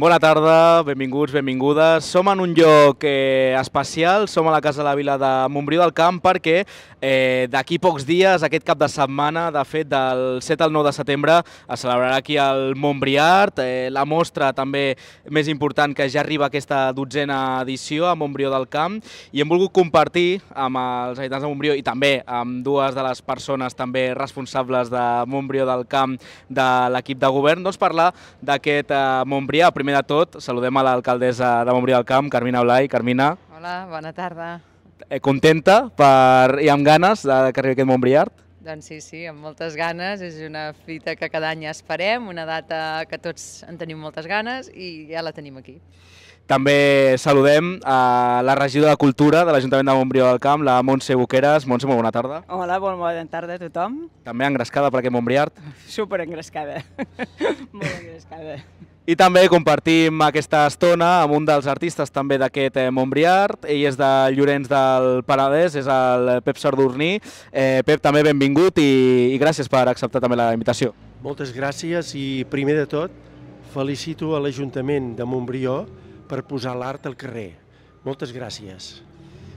Bona tarda, benvinguts, benvingudes. Som en un lloc eh, especial, som a la Casa de la Vila de Montbrió del Camp perquè eh, d'aquí pocs dies, aquest cap de setmana, de fet del 7 al 9 de setembre, es celebrarà aquí el Montbriart, eh, la mostra també més important que ja arriba aquesta dotzena edició a Montbrió del Camp i hem volgut compartir amb els habitants de Montbrió i també amb dues de les persones també responsables de Montbrió del Camp de l'equip de govern, doncs parlar d'aquest eh, Montbrià. Primer de tot, saludem a l'alcaldessa de Montbrió del Camp, Carmina Blai. Carmina, Hola, bona tarda. eh, contenta per, i amb ganes de que arribi aquest Montbriart? Doncs sí, sí, amb moltes ganes. És una fita que cada any esperem, una data que tots en tenim moltes ganes i ja la tenim aquí. També saludem a la regidora de Cultura de l'Ajuntament de Montbrió del Camp, la Montse Boqueras. Montse, molt bona tarda. Hola, bon, bona tarda a tothom. També engrescada per aquest Montbriart. Super engrescada. Molt engrescada. I també compartim aquesta estona amb un dels artistes també d'aquest eh, Montbriart. Ell és de Llorenç del Penedès, és el Pep Sardurní. Eh, Pep, també benvingut i, i gràcies per acceptar també la invitació. Moltes gràcies i primer de tot felicito a l'Ajuntament de Montbrió per posar l'art al carrer. Moltes gràcies.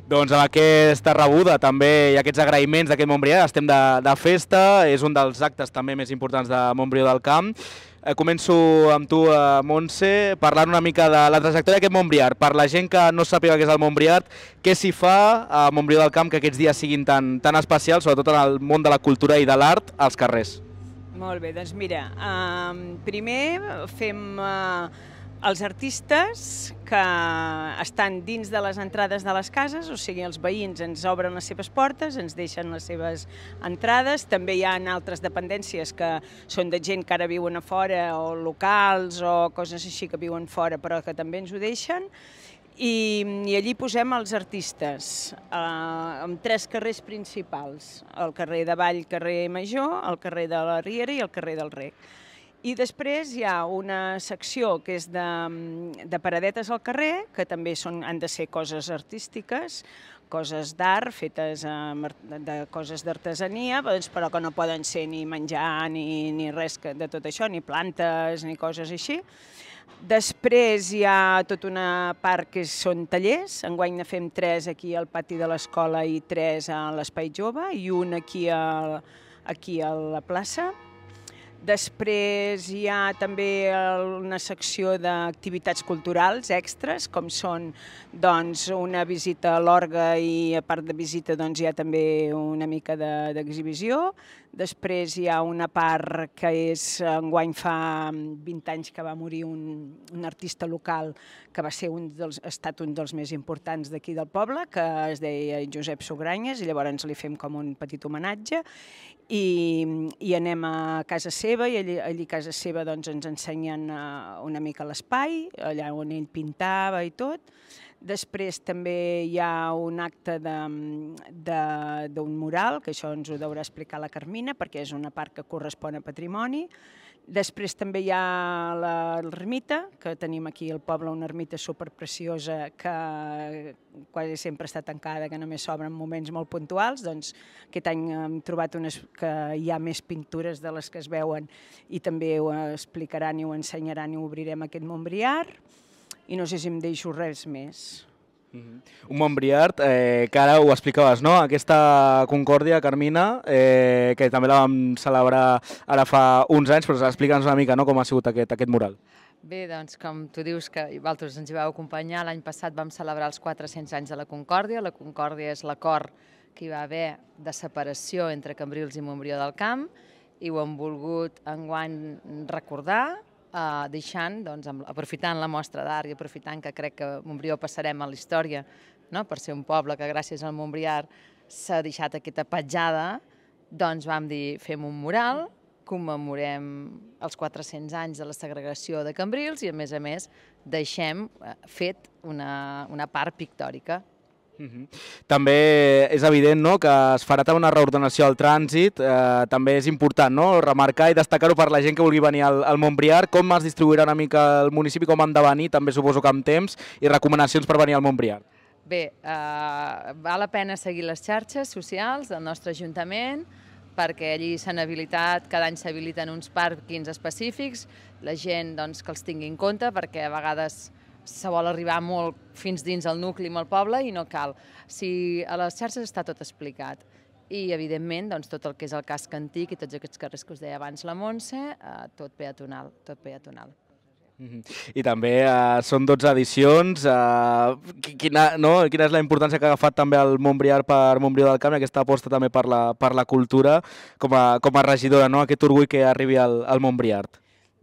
Doncs amb aquesta rebuda també i aquests agraïments d'aquest Montbrià estem de, de festa, és un dels actes també més importants de Montbrió del Camp. Eh, començo amb tu, eh, Montse, parlant una mica de la trajectòria d'aquest Montbriart. Per la gent que no sàpiga què és el Montbriart, què s'hi fa a Montbrió del Camp que aquests dies siguin tan, tan especials, sobretot en el món de la cultura i de l'art, als carrers? Molt bé, doncs mira, um, primer fem uh, els artistes que estan dins de les entrades de les cases, o sigui, els veïns ens obren les seves portes, ens deixen les seves entrades, també hi ha altres dependències que són de gent que ara viuen a fora, o locals, o coses així que viuen fora, però que també ens ho deixen, i, i allí posem els artistes eh, amb tres carrers principals, el carrer de Vall, carrer Major, el carrer de la Riera i el carrer del Rec. I després hi ha una secció que és de, de paradetes al carrer, que també són, han de ser coses artístiques, coses d'art, fetes amb, de, de coses d'artesania, doncs, però que no poden ser ni menjar ni, ni res de tot això, ni plantes ni coses així. Després hi ha tota una part que són tallers, enguany ne fem tres aquí al pati de l'escola i tres a l'Espai Jove i un aquí a, aquí a la plaça. Després hi ha també una secció d'activitats culturals extres, com són doncs, una visita a l'orga i a part de visita doncs, hi ha també una mica de- d'exhibició. Després hi ha una part que és, enguany fa 20 anys que va morir un, un artista local que va ser un dels, ha estat un dels més importants d'aquí del poble, que es deia Josep Sogranyes, i llavors li fem com un petit homenatge, i, i anem a casa seva, i allí, allí a casa seva doncs, ens ensenyen uh, una mica l'espai, allà on ell pintava i tot, Després també hi ha un acte d'un mural, que això ens ho deurà explicar la Carmina, perquè és una part que correspon a patrimoni. Després també hi ha l'ermita, que tenim aquí al poble una ermita superpreciosa que quasi sempre està tancada, que només s'obre en moments molt puntuals. Doncs aquest any hem trobat unes, que hi ha més pintures de les que es veuen i també ho explicaran i ho ensenyaran i ho obrirem aquest Montbriar. I no sé si em deixo res més. Un Montbriart, eh, que ara ho explicaves, no? Aquesta concòrdia, Carmina, eh, que també la vam celebrar ara fa uns anys, però explica'ns una mica no, com ha sigut aquest, aquest mural. Bé, doncs, com tu dius que vosaltres ens hi vau acompanyar, l'any passat vam celebrar els 400 anys de la Concòrdia. La Concòrdia és l'acord que hi va haver de separació entre Cambrils i Montbrió del Camp i ho hem volgut enguany recordar, eh, deixant, doncs, amb, aprofitant la mostra d'art i aprofitant que crec que Montbrió passarem a la història no? per ser un poble que gràcies al Montbriar s'ha deixat aquesta petjada, doncs vam dir, fem un mural, commemorem els 400 anys de la segregació de Cambrils i, a més a més, deixem eh, fet una, una part pictòrica. Mhm. També és evident no, que es farà una reordenació al trànsit, eh, també és important no, remarcar i destacar-ho per la gent que vulgui venir al, al Montbriar, com es distribuirà una mica el municipi, com han de venir, també suposo que amb temps, i recomanacions per venir al Montbriar. Bé, eh, val la pena seguir les xarxes socials del nostre Ajuntament, perquè allí s'han habilitat, cada any s'habiliten uns pàrquings específics, la gent doncs, que els tingui en compte, perquè a vegades se vol arribar molt fins dins el nucli amb el poble i no cal. Si a les xarxes està tot explicat i, evidentment, doncs, tot el que és el casc antic i tots aquests carrers que us deia abans la Montse, eh, tot peatonal, tot peatonal. I també eh, són 12 edicions. Eh, quina, no? quina és la importància que ha agafat també el Montbriar per Montbrió del Camp aquesta aposta també per la, per la cultura com a, com a regidora, no? aquest orgull que arribi al, al Montbriar?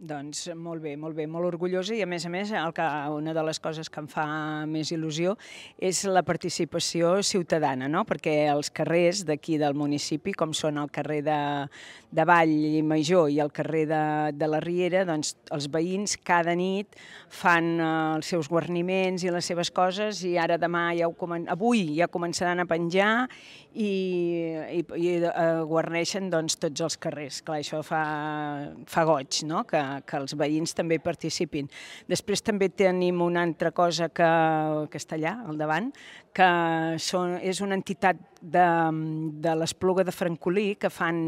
Doncs molt bé, molt bé, molt orgullosa i a més a més el que, una de les coses que em fa més il·lusió és la participació ciutadana, no? perquè els carrers d'aquí del municipi, com són el carrer de, de Vall i Major i el carrer de, de la Riera, doncs els veïns cada nit fan eh, els seus guarniments i les seves coses i ara demà ja ho, avui ja començaran a penjar i, i, i uh, guarneixen doncs, tots els carrers. Clar, això fa, fa goig, no? que, que els veïns també participin. Després també tenim una altra cosa que, que està allà, al davant, que són, és una entitat de, de l'Espluga de Francolí, que fan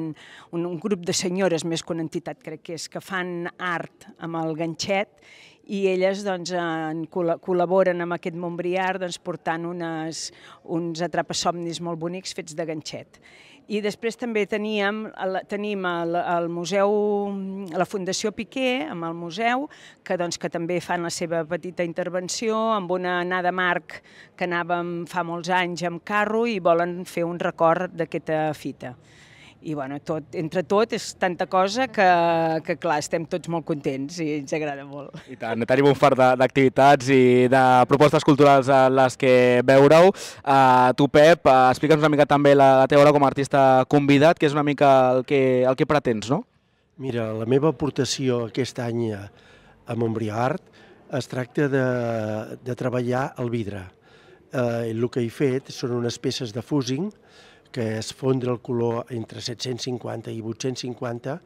un, un grup de senyores, més que una entitat crec que és, que fan art amb el ganxet i elles doncs, en, col·laboren amb aquest Montbriar doncs, portant unes, uns atrapasomnis molt bonics fets de ganxet. I després també teníem, tenim el, el museu, la Fundació Piqué, amb el museu, que, doncs, que també fan la seva petita intervenció, amb una anada marc que anàvem fa molts anys amb carro i volen fer un record d'aquesta fita i bueno, tot, entre tot és tanta cosa que, que clar, estem tots molt contents i ens agrada molt. I tant, tenim un fart d'activitats i de propostes culturals a les que veure-ho. Uh, tu, Pep, uh, explica'ns una mica també la, la teva obra com a artista convidat, que és una mica el que, el que pretens, no? Mira, la meva aportació aquest any a, a Montbrió Art es tracta de, de treballar el vidre. Eh, el que he fet són unes peces de fusing que es fondre el color entre 750 i 850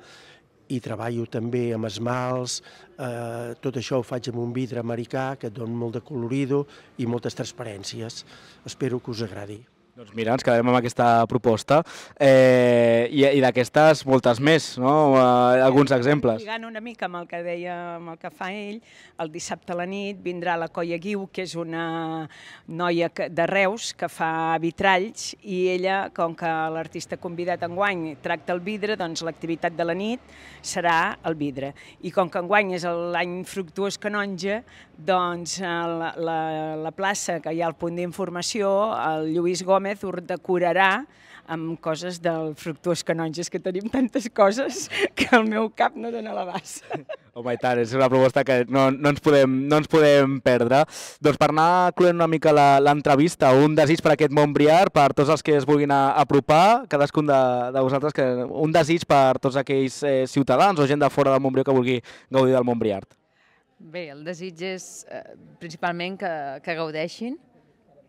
i treballo també amb esmalts, eh, tot això ho faig amb un vidre americà que et dona molt de colorido i moltes transparències. Espero que us agradi. Doncs mira, ens quedarem amb aquesta proposta. Eh, I i d'aquestes moltes més, no? Uh, alguns exemples. Lligant una mica amb el que deia, amb el que fa ell, el dissabte a la nit vindrà la Coia Guiu, que és una noia de Reus que fa vitralls i ella, com que l'artista convidat enguany tracta el vidre, doncs l'activitat de la nit serà el vidre. I com que enguany és l'any fructuós canonja, doncs la, la, la plaça que hi ha al punt d'informació, el Lluís Gómez Gómez ho decorarà amb coses del fructuós canonges, que tenim tantes coses que el meu cap no dona l'abast. Home, i tant, és una proposta que no, no, ens, podem, no ens podem perdre. Doncs per anar cloent una mica l'entrevista, un desig per aquest Montbriar, per tots els que es vulguin apropar, cadascun de, de vosaltres, que un desig per tots aquells eh, ciutadans o gent de fora del Montbrió que vulgui gaudir del Montbriar. Bé, el desig és eh, principalment que, que gaudeixin,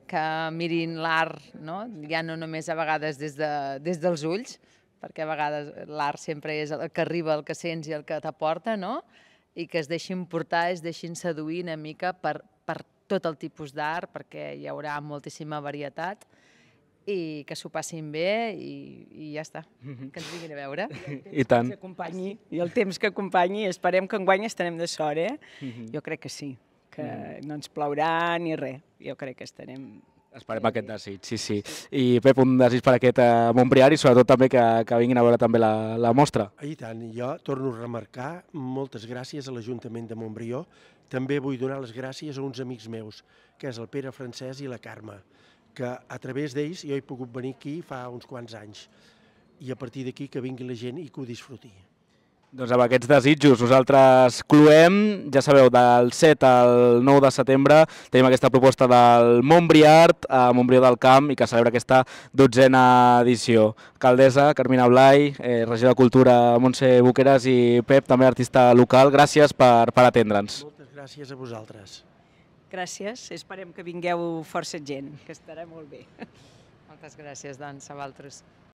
que mirin l'art, no? ja no només a vegades des, de, des dels ulls, perquè a vegades l'art sempre és el que arriba, el que sents i el que t'aporta, no? i que es deixin portar, es deixin seduir una mica per, per tot el tipus d'art, perquè hi haurà moltíssima varietat, i que s'ho passin bé i, i ja està, mhm. que ens vinguin a veure. I, I tant. Que I el temps que acompanyi, esperem que enguany estarem de sort, eh? Uh mhm. -huh. Jo crec que sí que mm. no ens plourà ni res. Jo crec que estarem Esperem aquest desig, sí, sí. I Pep, un desig per aquest uh, Montbriar i sobretot també que, que vinguin a veure també la, la mostra. I tant, jo torno a remarcar moltes gràcies a l'Ajuntament de Montbrió. També vull donar les gràcies a uns amics meus, que és el Pere Francesc i la Carme, que a través d'ells jo he pogut venir aquí fa uns quants anys. I a partir d'aquí que vingui la gent i que ho disfruti. Doncs amb aquests desitjos nosaltres cloem, ja sabeu, del 7 al 9 de setembre tenim aquesta proposta del Montbri Art a Montbrió del Camp i que celebra aquesta dotzena edició. Caldesa, Carmina Blai, eh, regidor de Cultura Montse Boqueras i Pep, també artista local, gràcies per, per atendre'ns. Moltes gràcies a vosaltres. Gràcies, esperem que vingueu força gent, que estarà molt bé. Moltes gràcies, doncs, a vosaltres.